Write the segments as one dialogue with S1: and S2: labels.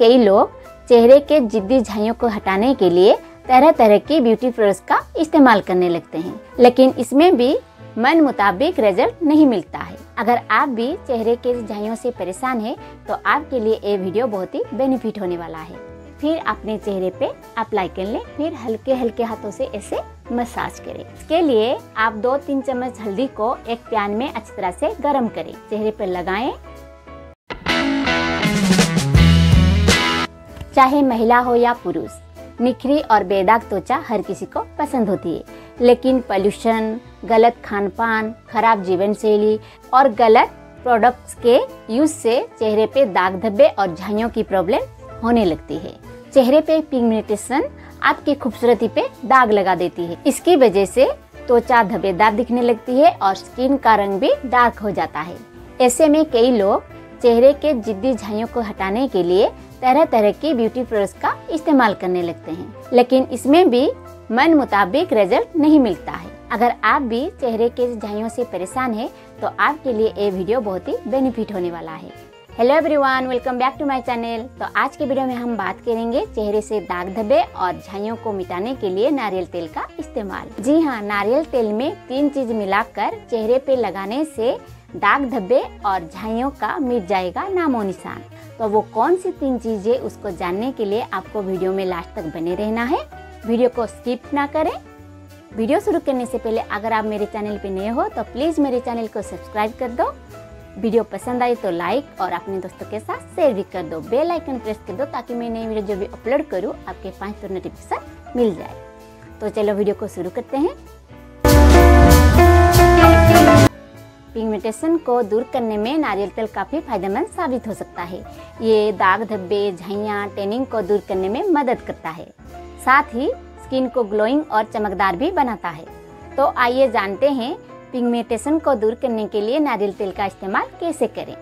S1: कई लोग चेहरे के जिद्दी झाइयों को हटाने के लिए तरह तरह की ब्यूटी प्रोडक्ट्स का इस्तेमाल करने लगते हैं। लेकिन इसमें भी मन मुताबिक रिज़ल्ट नहीं मिलता है। अगर आप भी चेहरे के झाइयों से परेशान हैं तो आपके लिए ये वीडियो बहुत ही बेनिफिट होने वाला है। फिर अपने चेहरे पे अप्लाई कर लें, फिर हल्के हल्के हाथों से ऐसे मसाज करें। इसके लिए आप दो तीन चम्मच हल्दी को एक पैन में अच्छी तरह से गर्म करें। चेहरे पर लगाएँ चाहे महिला हो या पुरुष निखरी और बेदाग त्वचा हर किसी को पसंद होती है। लेकिन पॉल्यूशन गलत खान पान खराब जीवन शैली और गलत प्रोडक्ट्स के यूज़ से चेहरे पे दाग धब्बे और झाइयों की प्रॉब्लम होने लगती है। चेहरे पे पिगमेंटेशन आपकी खूबसूरती पे दाग लगा देती है। इसकी वजह से त्वचा धब्बेदार दिखने लगती है और स्किन का रंग भी डार्क हो जाता है। ऐसे में कई लोग चेहरे के जिद्दी झाइयों को हटाने के लिए तरह तरह की ब्यूटी प्रोडक्ट्स का इस्तेमाल करने लगते हैं। लेकिन इसमें भी मन मुताबिक रिज़ल्ट नहीं मिलता है। अगर आप भी चेहरे के झाइयों से परेशान हैं तो आपके लिए ये वीडियो बहुत ही बेनिफिट होने वाला है। Hello everyone welcome back to my channel तो आज के वीडियो में हम बात करेंगे चेहरे से दाग धब्बे और झाइयों को मिटाने के लिए नारियल तेल का इस्तेमाल। जी हाँ नारियल तेल में तीन चीज़ मिलाकर चेहरे पे लगाने से दाग धब्बे और झाइयों का मिट जाएगा नामो निशान तो वो कौन सी तीन चीज़ें उसको जानने के लिए आपको वीडियो में लास्ट तक बने रहना है। वीडियो को स्किप ना करें। वीडियो शुरू करने से पहले अगर आप मेरे चैनल पे नए हो तो प्लीज़ मेरे चैनल को सब्सक्राइब कर दो। वीडियो पसंद आई तो लाइक और अपने दोस्तों के साथ शेयर भी कर दो। बेल आइकन प्रेस कर दो ताकि मैं नई वीडियो जो भी अपलोड करूँ, आपके पास तो नोटिफिकेशन मिल जाए। तो चलो वीडियो को शुरू करते हैं। पिगमेंटेशन को दूर करने में नारियल तेल काफ़ी फ़ायदेमंद साबित हो सकता है। ये दाग धब्बे झाइयाँ टेनिंग को दूर करने में मदद करता है। साथ ही स्किन को ग्लोइंग और चमकदार भी बनाता है। तो आइए जानते हैं पिगमेंटेशन को दूर करने के लिए नारियल तेल का इस्तेमाल कैसे करें।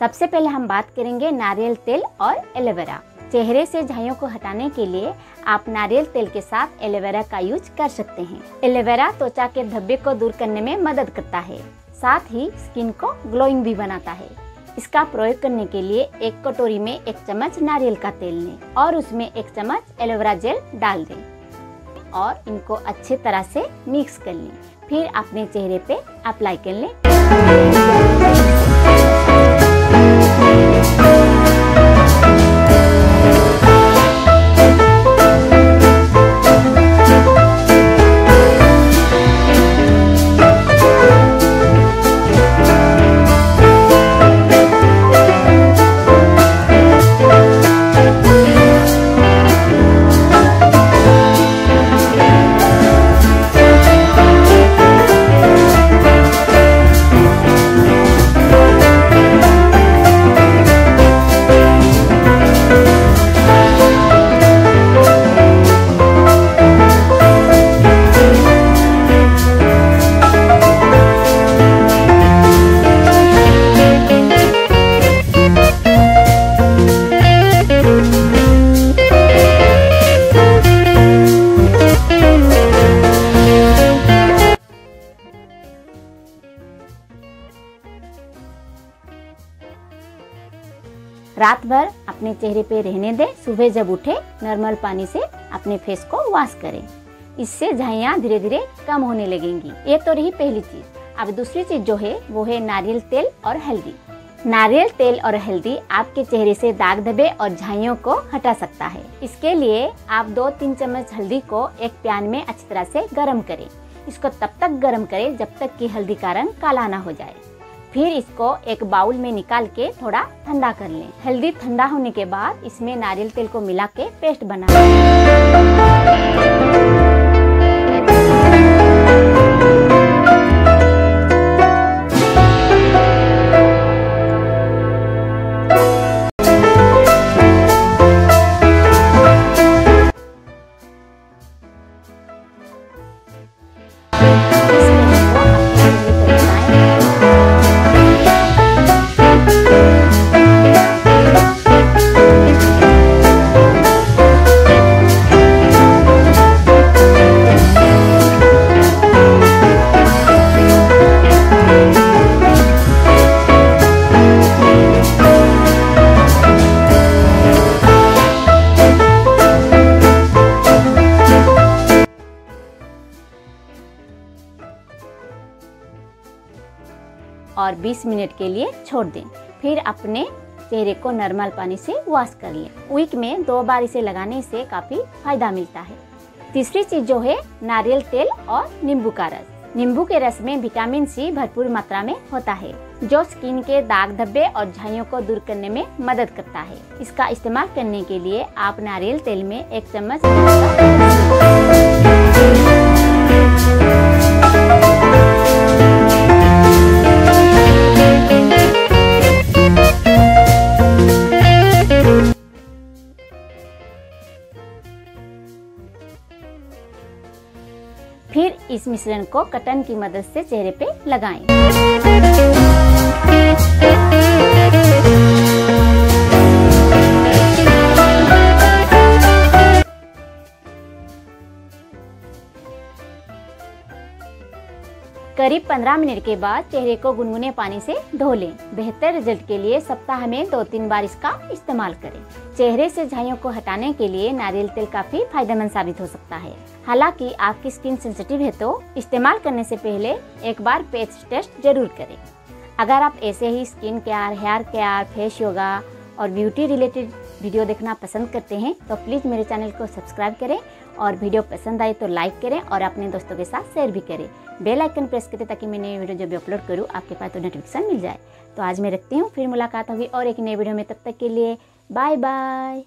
S1: सबसे पहले हम बात करेंगे नारियल तेल और एलोवेरा। चेहरे से झाइयों को हटाने के लिए आप नारियल तेल के साथ एलोवेरा का यूज़ कर सकते हैं। एलोवेरा त्वचा के धब्बे को दूर करने में मदद करता है। साथ ही स्किन को ग्लोइंग भी बनाता है। इसका प्रयोग करने के लिए एक कटोरी में एक चम्मच नारियल का तेल लें और उसमें एक चम्मच एलोवेरा जेल डाल दें और इनको अच्छे तरह से मिक्स कर लें। फिर अपने चेहरे पे अप्लाई कर लें। रात भर अपने चेहरे पे रहने दें। सुबह जब उठे, नॉर्मल पानी से अपने फेस को वॉश करें। इससे झाइयाँ धीरे धीरे कम होने लगेंगी। ये तो रही पहली चीज़। अब दूसरी चीज़ जो है, वो है नारियल तेल और हल्दी। नारियल तेल और हल्दी आपके चेहरे से दाग धब्बे और झाइयों को हटा सकता है। इसके लिए आप दो तीन चम्मच हल्दी को एक पैन में अच्छी तरह से गर्म करें। इसको तब तक गर्म करें जब तक कि हल्दी का रंग काला ना हो जाए। फिर इसको एक बाउल में निकाल के थोड़ा ठंडा कर लें। हल्दी ठंडा होने के बाद इसमें नारियल तेल को मिला के पेस्ट बना और 20 मिनट के लिए छोड़ दें। फिर अपने चेहरे को नॉर्मल पानी से वॉश कर लें। वीक में दो बार इसे लगाने से काफ़ी फ़ायदा मिलता है। तीसरी चीज़ जो है, नारियल तेल और नींबू का रस। नींबू के रस में विटामिन सी भरपूर मात्रा में होता है, जो स्किन के दाग धब्बे और झाइयों को दूर करने में मदद करता है। इसका इस्तेमाल करने के लिए आप नारियल तेल में एक चम्मच इस मिश्रण को कटन की मदद से चेहरे पे लगाएँ। करीब 15 मिनट के बाद चेहरे को गुनगुने पानी से धो लें। बेहतर रिज़ल्ट के लिए सप्ताह में दो तीन बार इसका इस्तेमाल करें। चेहरे से झाइयों को हटाने के लिए नारियल तेल काफ़ी फ़ायदेमंद साबित हो सकता है। हालाँकि आपकी स्किन सेंसिटिव है तो इस्तेमाल करने से पहले एक बार पेस्ट टेस्ट ज़रूर करें। अगर आप ऐसे ही skin care hair care face yoga और ब्यूटी रिलेटेड वीडियो देखना पसंद करते हैं तो प्लीज़ मेरे चैनल को सब्सक्राइब करें और वीडियो पसंद आए तो लाइक करें और अपने दोस्तों के साथ शेयर भी करें। बेल आइकन प्रेस करें ताकि मैं नई वीडियो जब भी अपलोड करूँ, आपके पास तो नोटिफिकेशन मिल जाए। तो आज मैं रखती हूँ, फिर मुलाकात होगी और एक नए वीडियो में तब तक के लिए बाय बाय